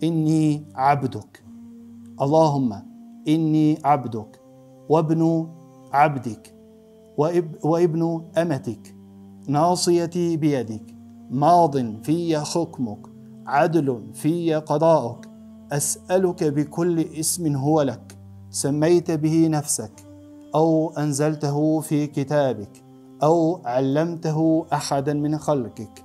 inni abduk Allahumma إني عبدك وابن عبدك وابن أمتك ناصيتي بيدك ماض في حكمك عدل في قضاءك أسألك بكل اسم هو لك سميت به نفسك أو أنزلته في كتابك أو علمته أحدا من خلقك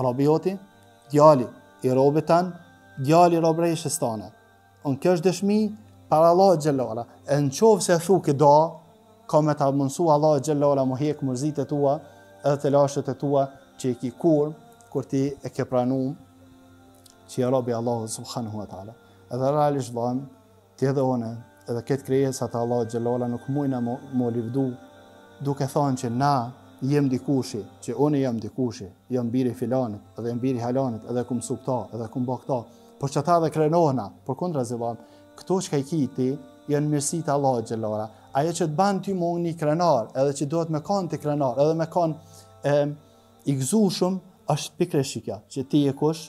Robi joti, djali i robit tan, djali i robreshës tane. Edhe kjo është dëshmi para Allahut Xhelala. E në qoftë se thu këto, ka me të mundësu Allahu Xhelala me i hek mërzit e tua edhe telashet e tua që i ki kur, kur ti e ke pranu që je robi i Allahut subhanu wa ta'ala. Edhe realisht dhëmë, Ti edhe une, edhe krejt krijesat të Allahut Xhelala nuk mujnë mu, mu livdu, duke thonë që na jem dikushi, që une jam dikushi, jam biri filanit, edhe jam biri halanit, edhe kum këso këta, edhe kum bo këta, por që ta edhe krenohna, por kundra zilam, këto që ka i kiti, janë mirësi të Allahut Xhelala. Ajo që të bën ty mu ni krenar, edhe që duhet me kanë ti krenar, edhe me kanë i gëzushëm është pikërisht kjo, që ti je kush,